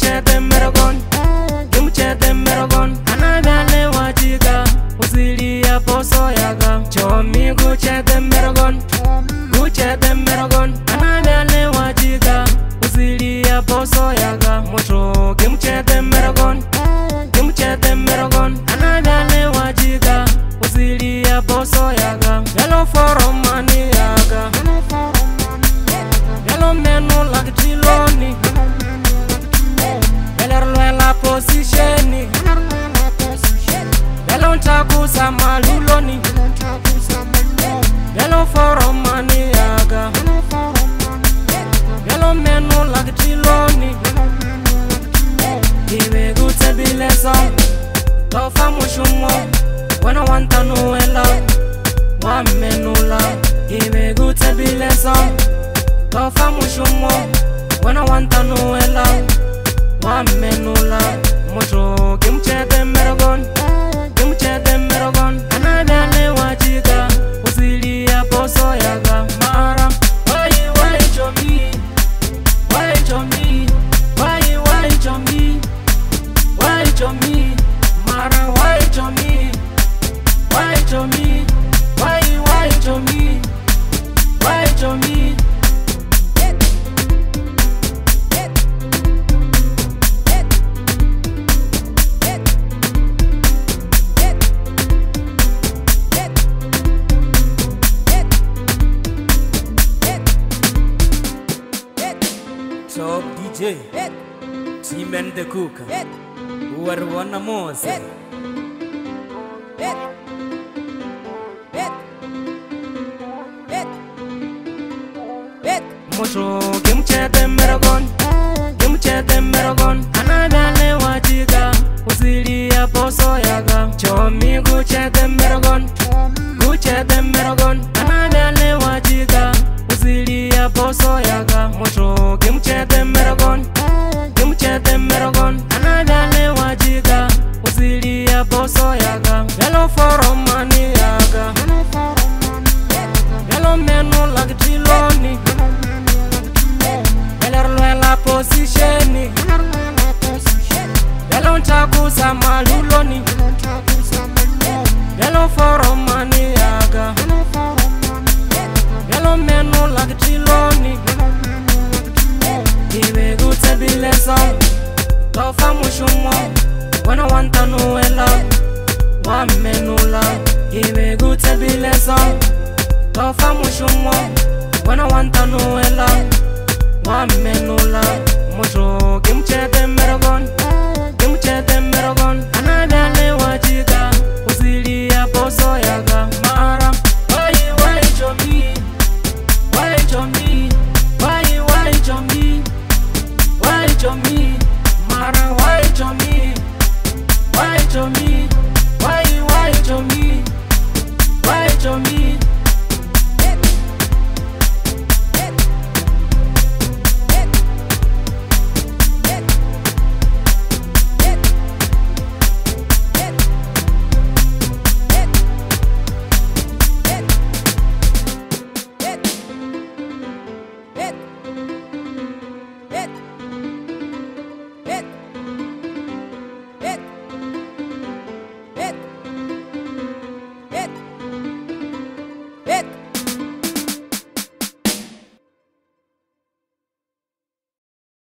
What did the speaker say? muchete mmeragon ni muchete mmeragon anagane wachika usilia poso yaga chomi guchete mmeragon guchete mmeragon anagane wachika usilia poso yaga moto mbeleni lelo ntakuza maluloni lelo foromani yaga lelo menu lakitiloni ivekutsebileza tofa mushumo wena wantanuwela wamenula ivekutsebileza tofa mushumo wena wantanuwela wamenula yeah moto kemuchete mmeregon kemuchete mmeregon anabyane wachika usili ya poso yaga mara Why chomi? Why chomi? Why chomi? Team and the cook. Where one more. Mucho que mucha de Maragón. Que mucha de Maragón. Ana dale guachica. Usiri a pozo y haga. Yo mi cucha de Maragón. Cucha de Maragón. Ana dale guachica. Usiri a pozo y haga. Mucho que mucha de Tofa mushumo, wana wanta nuela. Yeah. Wame nula Ibe gute bileza Tofa a Wena wanta nuela Wame nula